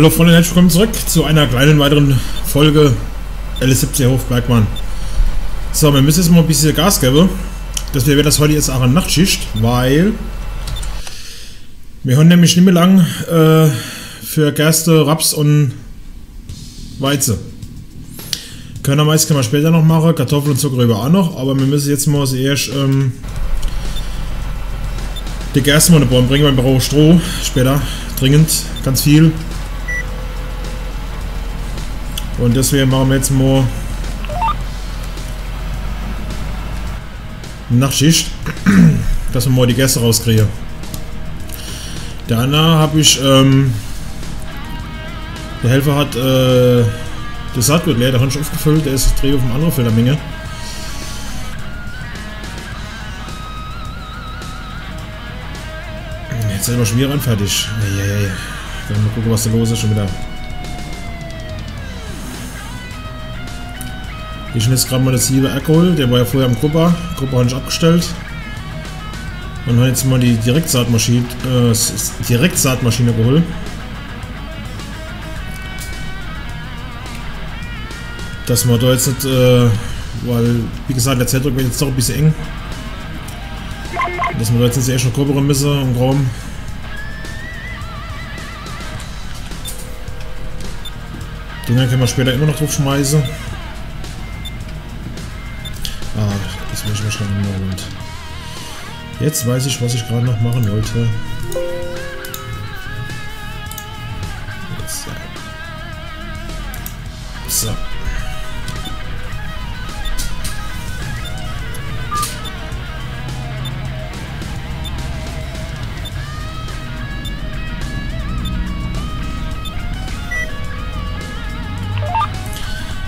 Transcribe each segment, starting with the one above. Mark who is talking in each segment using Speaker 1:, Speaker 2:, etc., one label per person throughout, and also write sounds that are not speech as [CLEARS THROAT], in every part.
Speaker 1: Hallo Freunde, herzlich willkommen zurück zu einer kleinen weiteren Folge LS70 Hof Bergmann. So, wir müssen jetzt mal ein bisschen Gas geben. Deswegen wird das heute jetzt auch eine Nachtschicht, weil wir haben nämlich nicht mehr lang äh, für Gerste, Raps und Weizen. Können meist können wir später noch machen, Kartoffeln und Zuckerrübe auch noch, aber wir müssen jetzt mal zuerst ähm, die Gerste mal bringen, wir brauchen Stroh später, dringend, ganz viel. Und deswegen machen wir jetzt mal Nachtschicht, [CLEARS THROAT] dass wir mal die Gäste rauskriegen. Der andere habe ich, ähm, der Helfer hat, äh, das Saatgut leer, der hat schon aufgefüllt, der ist dreh auf dem anderen Filtermenge. Jetzt sind wir schon wieder fertig. Eieiei. Dann mal gucken, was da los ist schon wieder. Ich habe jetzt gerade mal das Siebe geholt, der war ja vorher am Grupper. Grupper habe ich abgestellt. Und habe jetzt mal die Direktsaatmaschine, äh, Direktsaatmaschine geholt. Dass man da jetzt nicht, äh, weil, wie gesagt, der Zeitdruck wird jetzt doch ein bisschen eng. Dass man da jetzt nicht echt noch gröbere müssen im Raum. Den können wir später immer noch drauf schmeißen. Schon und Jetzt weiß ich, was ich gerade noch machen wollte. So.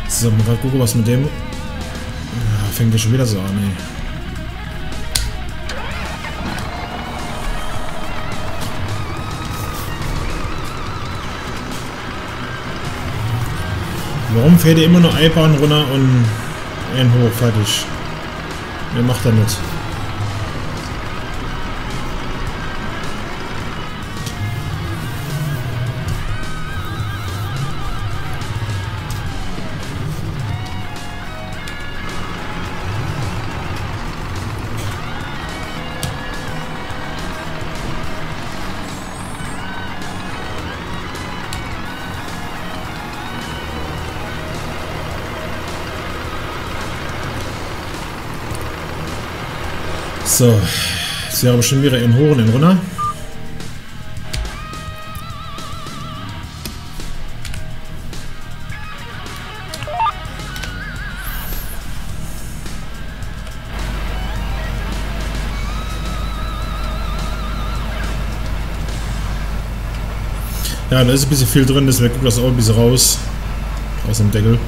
Speaker 1: So, mal gucken, was mit dem fängt ja schon wieder so an, ey. Warum fährt ihr immer nur Eibahn runter und ein hoch? Fertig. Wer macht er nicht? So, sie haben schon wieder in Horen in runter. Ja, da ist ein bisschen viel drin, deswegen guckt das auch ein bisschen raus. Aus dem Deckel.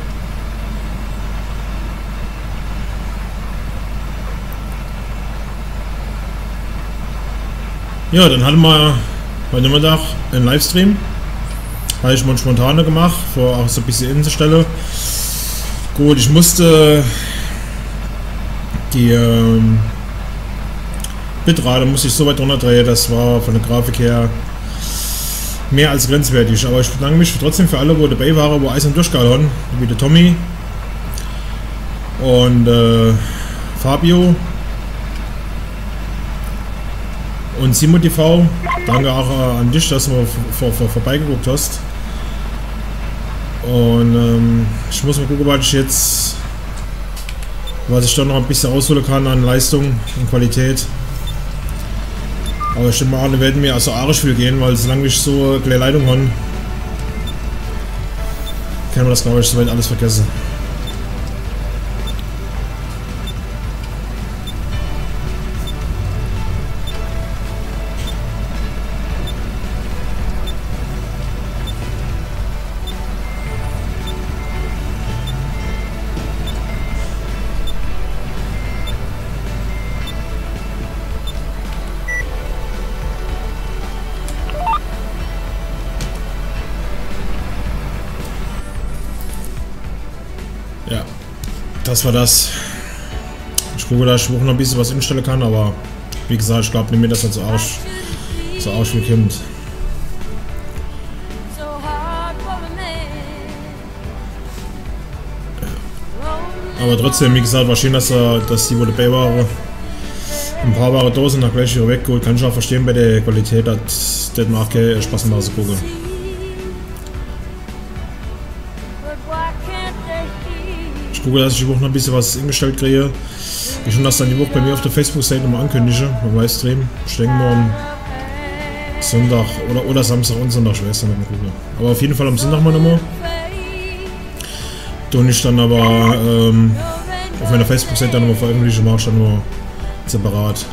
Speaker 1: Ja, dann hatten wir heute Mittag einen Livestream. Habe ich mal spontane gemacht, vor auch so ein bisschen Inselstelle. Gut, ich musste die ähm, Bitrate musste ich so weit runterdrehen, das war von der Grafik her mehr als grenzwertig. Aber ich bedanke mich trotzdem für alle, wo dabei waren, wo Eis und durchgehalten haben, wie der Tommy und äh, Fabio Und Simon TV, danke auch äh, an dich, dass du vor, vor, vorbeigeguckt hast. Und ähm, ich muss mal gucken, was ich jetzt, was ich da noch ein bisschen rausholen kann an Leistung und Qualität. Aber ich denke mal, wir werden mir also arisch viel gehen, weil solange ich so eine Leitung habe, kann man das glaube ich soweit alles vergessen. das war das. Ich gucke dass ich noch ein bisschen was instellen kann, aber wie gesagt, ich glaube nicht mehr, dass er zu Arsch, zu Arsch kommt. Aber trotzdem, wie gesagt, war schön, dass, er, dass die wohl dabei waren. Ein paar wahre Dosen nach gleich wieder weggeholt. Kann ich auch verstehen bei der Qualität, dass das macht Spaß mehr zu gucken. Gucke, dass ich die Woche noch ein bisschen was eingestellt kriege. Ich schon das dann die Woche bei mir auf der Facebook-Seite nochmal ankündige, beim Livestream. Ich denke mal am Sonntag oder, oder Samstag und Sonntag, ich weiß nicht mehr gucken. Aber auf jeden Fall am Sonntag mal nochmal. Und ich dann aber ähm, auf meiner Facebook-Seite nochmal veröffentliche, mache ich dann nur separat.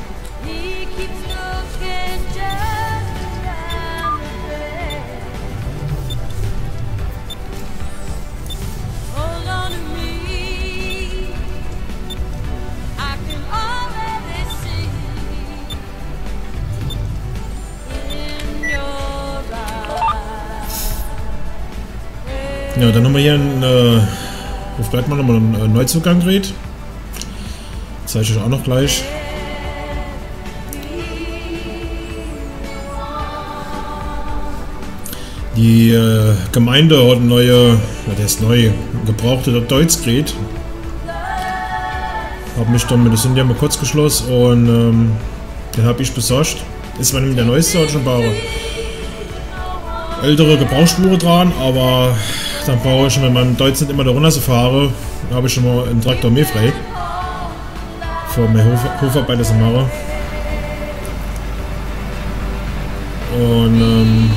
Speaker 1: Ja, dann haben wir hier einen, äh, auf Bergmann nochmal einen äh, Neuzugang gerät. Zeige ich euch auch noch gleich. Die äh, Gemeinde hat ein neue, ja, der ist neu, gebrauchte Deutschgerät. Habe mich dann mit der Cindy mal kurz geschlossen und ähm, den habe ich besorgt. Ist zwar nicht der neueste, hat schon ein paar ältere Gebrauchsspuren dran, aber dann brauche ich, wenn man Deutsch nicht immer da runter fahre, habe ich schon mal einen Traktor mehr frei. Vor mehr Hof Hofarbeit zu machen. Und ähm,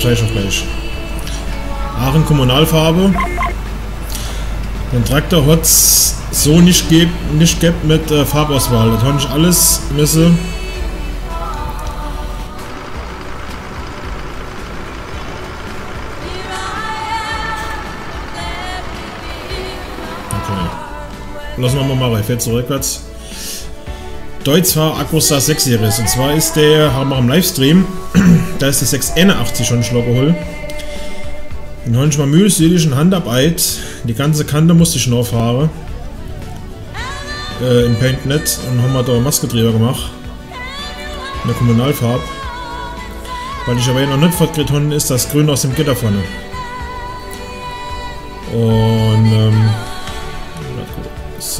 Speaker 1: gleich auch gleich. Aachen Kommunalfarbe. Den Traktor hat es so nicht gibt nicht mit äh, Farbauswahl. Das habe ich alles müssen lassen wir mal bei fährt zurückwärts. Deutz war Akkustar 6 Series. Und zwar ist der, haben wir am Livestream, [CLEARS THROAT] da ist der 681 schon Schlag geholt. Den habe ich mal mühselig Handarbeit. Die ganze Kante musste ich noch fahren. Äh, Im Paintnet. Und haben wir da Maske drüber gemacht. In der Kommunalfarbe. Weil ich aber noch nicht fortgekriegt habe, ist das Grün aus dem Gitter vorne. Und ähm,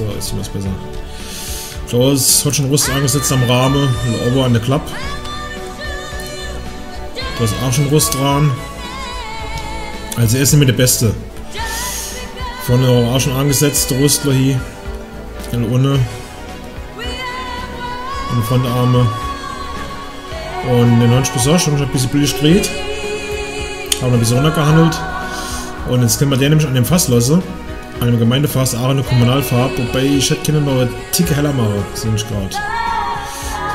Speaker 1: so ist was besser. Klaus hat schon Rust angesetzt am Rahmen und oben an der Klappe. Da ist auch schon Rust dran. Also er ist nicht mehr der Beste. Vorne auch schon angesetzt, der Rustler hier. Und ohne. Und Frontarme. Und den habe ich besorgt, habe ich ein bisschen billig gedreht. Haben ein bisschen runtergehandelt. Und jetzt können wir den nämlich an dem Fass lassen einem Gemeindefass auch eine Kommunalfarbe, wobei ich hätte gerne noch eine Ticke heller machen, sehe ich gerade.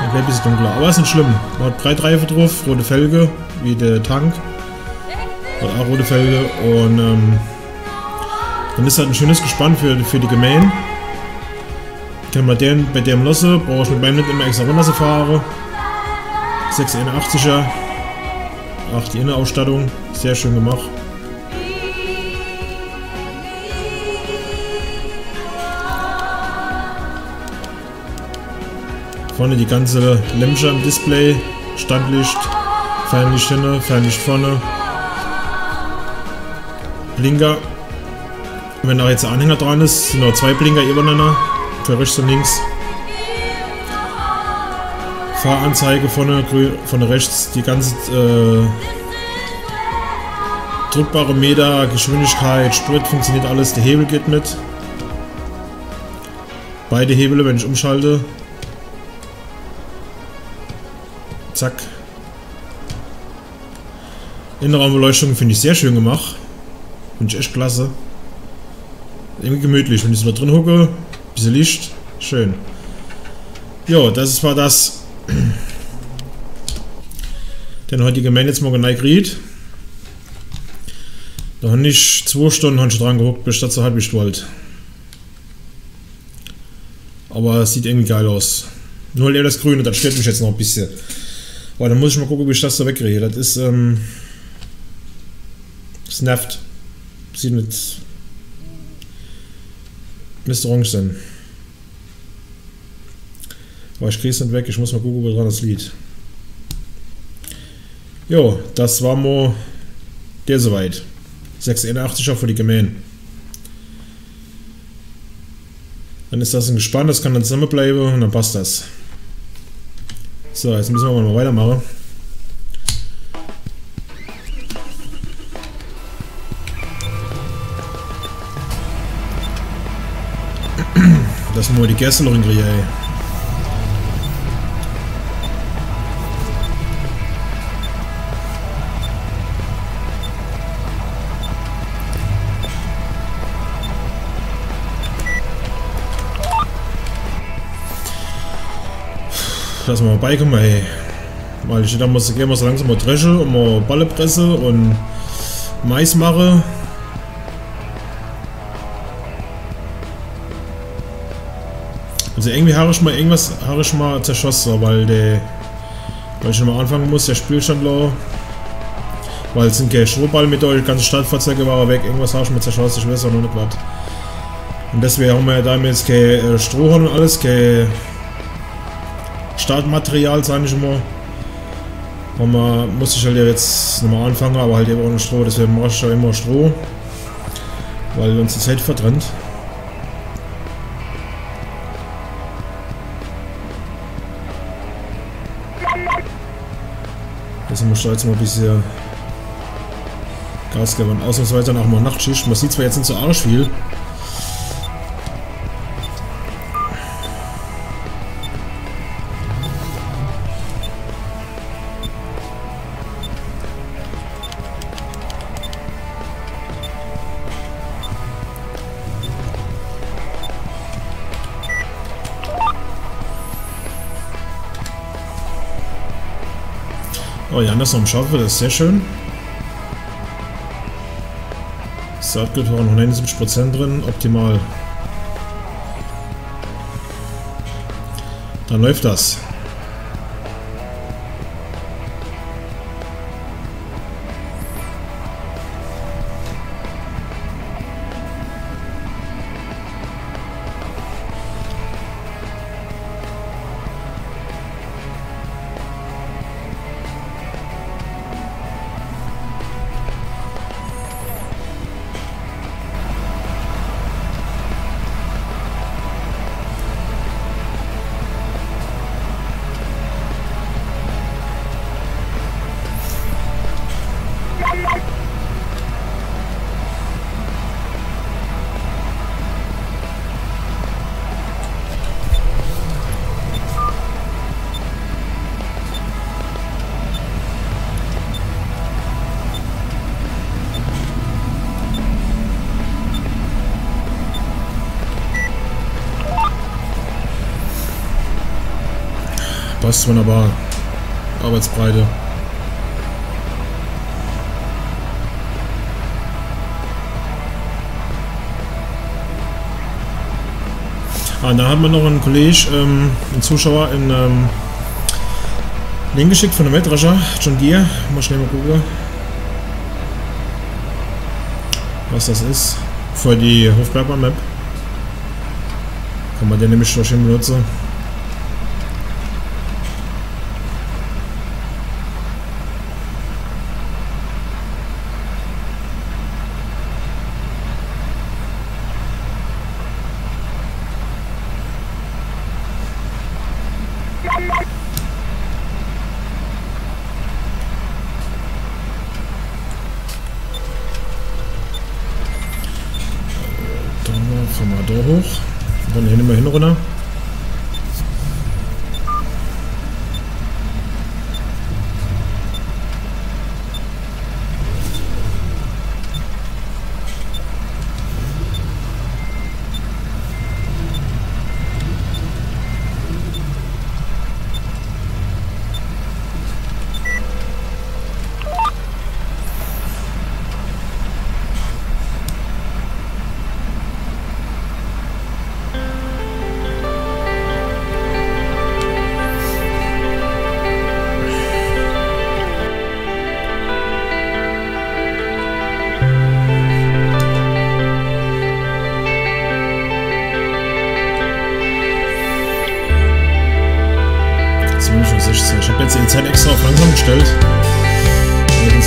Speaker 1: Ein klein bisschen dunkler, aber ist nicht schlimm. Man hat Breitreife drauf, rote Felge, wie der Tank. Hat auch rote Felge und ähm, dann ist halt ein schönes Gespann für, für die Gemähen. Kann man den bei dem lassen, brauche ich mit meinem nicht immer extra runter fahren. 681er. Ach, die Innenausstattung, sehr schön gemacht. Vorne die ganze Lämpchen im Display, Standlicht, Fernlicht hinne, Fernlicht vorne. Blinker. Wenn da jetzt ein Anhänger dran ist, sind noch zwei Blinker übereinander. Für rechts und links. Fahranzeige vorne, vorne rechts, die ganze äh, drückbare Meter, Geschwindigkeit, Sprit, funktioniert alles. Der Hebel geht mit. Beide Hebel, wenn ich umschalte, Zack. Innenraumbeleuchtung finde ich sehr schön gemacht. Finde ich echt klasse. Irgendwie gemütlich, wenn ich so da drin hucke. Bisschen Licht. Schön. Jo, das war das. Den heutige Mann jetzt morgen gekriegt. Da habe ich zwei Stunden ich dran gehuckt, bis so halb wollte. Aber es sieht irgendwie geil aus. Nur leer das Grüne, das stört mich jetzt noch ein bisschen. Boah, dann muss ich mal gucken, wie ich das so wegkriege. Das ist, ähm. Das. Sieht mit. Müsste orange sein. Aber ich kriege es nicht weg. Ich muss mal gucken, wo dran das Lied. Jo, das war mal der soweit. 681er für die Gemähen. Dann ist das ein Gespann, das kann dann zusammenbleiben und dann passt das. So, jetzt müssen wir mal weitermachen. Das wir die Gäste noch in ey. Lass mal beikommen, ey. Weil ich da muss gehen wir so langsam mal Dresche und mal Balle presse und Mais mache. Also irgendwie habe ich mal irgendwas habe ich mal zerschossen, weil der weil ich mal anfangen muss, der Spielstand low. Weil es sind keine Strohball mit euch, ganze Stadtfahrzeuge war weg, irgendwas habe ich mal zerschossen, ich weiß auch noch nicht was. Und deswegen haben wir ja jetzt kein äh, Strohhorn und alles, kein Startmaterial, sage ich immer. Und man muss ich halt jetzt nochmal anfangen, aber halt eben ohne Stroh, deswegen mache ich ja immer Stroh. Weil uns die Zeit vertrennt. Deswegen muss ich jetzt mal ein bisschen Gas geben. Ausnahmsweise dann auch mal Nachtschicht. Man sieht zwar jetzt nicht so arsch viel. Oh, ist noch im Schaufel, das ist sehr schön. Saatgut war noch 79% drin, optimal. Dann läuft das. Passt wunderbar. Arbeitsbreite. Ah, da hat man noch einen Kollege, ähm, einen Zuschauer in ähm, Link geschickt von der Mähdrescher, John Deere. Mal schnell mal gucken, was das ist. Für die Hofbergbahn-Map. Kann man den nämlich schon schön benutzen.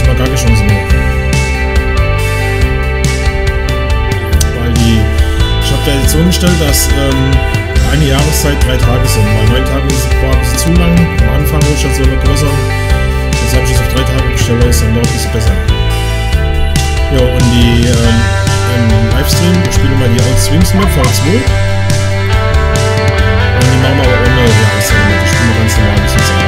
Speaker 1: Gar keine Chance mehr. Weil die. Ich habe da jetzt so umgestellt, dass ähm, eine Jahreszeit drei Tage sind. Weil neun Tage war ein bisschen zu lang. Am Anfang wo ich das so eine größere. Jetzt habe ich es auf drei Tage gestellt, ist dann doch ein bisschen besser. Ja, und die ähm, im Livestream spielen wir die Outswings mit V2. Und die machen wir aber ohne Jahreszeit mit. Spielen wir ganz normal bis ins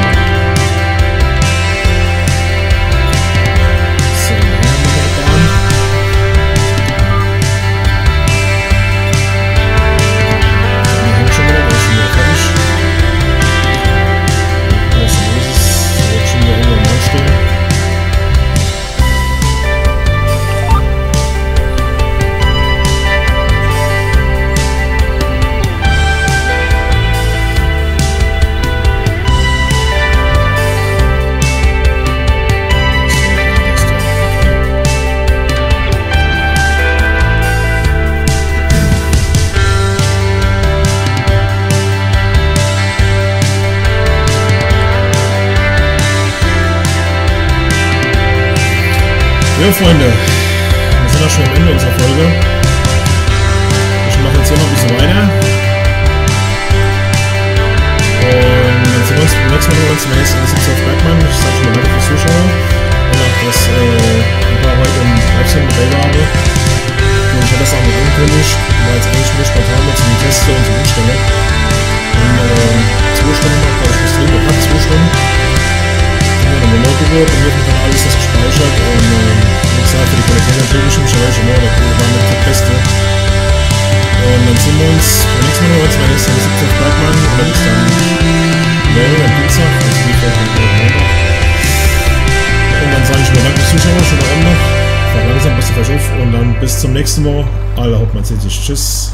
Speaker 1: Ja, Freunde, wir sind auch schon am Ende unserer Folge. Ich mache jetzt hier noch ein bisschen weiter. Und dann sehen wir uns beim nächsten Mal wieder zum nächsten Episode auf Bergmann. Ich sage schon mal danke fürs Zuschauen. Und auch, dass äh, ich war heute im Livestream mit Baby habe. Und ich habe das auch mit angekündigt, weil es eigentlich nur spontan war zum Testen und zum Umstellen. Dann gehört und hier dann alles das gespeichert und ähm, wie gesagt, für die Qualität natürlich im Schwein schon mal, da war mit der Beste. Und dann sehen wir uns beim nächsten Mal, wenn es dann 17 Bergmann und dann ist dann morgen am Dienstag, kommt morgen Montag. Und dann sage ich mal danke Abend noch. Fahr langsam, passt auf euch auf und dann bis zum nächsten Mal. Alle Hauptmann sich. Tschüss.